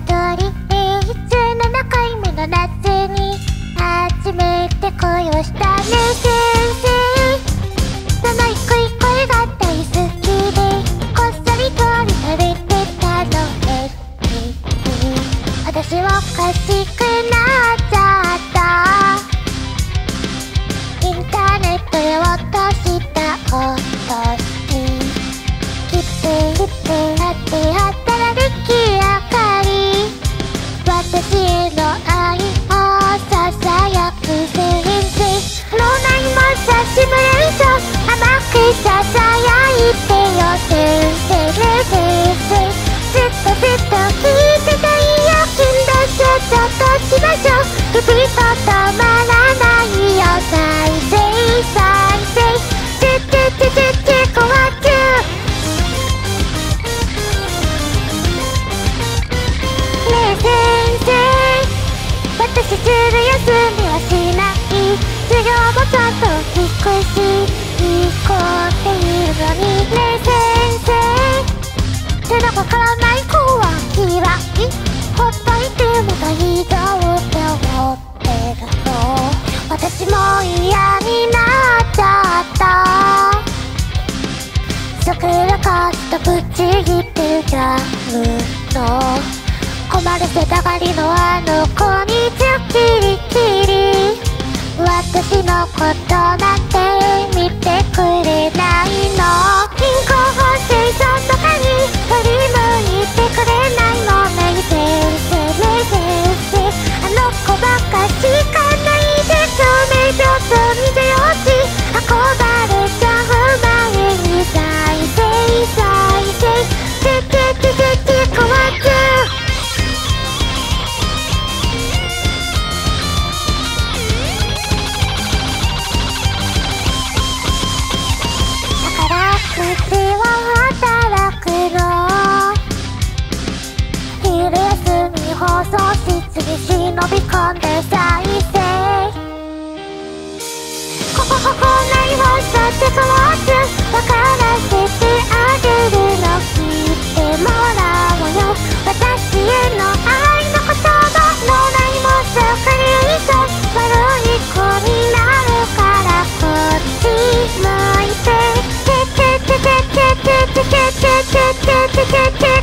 た通りいつ7回目の夏に初めて恋をしたね先生その一個一声が大好きでこっそり通り食べてたのね私はおかしくなっちゃう。私する休みはしない授業もちゃんと聞くしいい子っていうのにねえ先生背中からない子は嫌いほっといても大丈夫って思ってるの私も嫌になっちゃった。桜かとぶち切ってるジャムの困るせた。がりのあの子にこと忍び込んで再生ここここない放送って変わって分からせてあげるの聞いてもらおうよ私への愛の言葉脳内もそかりいと悪い子になるからこっち向いててててててててててててててて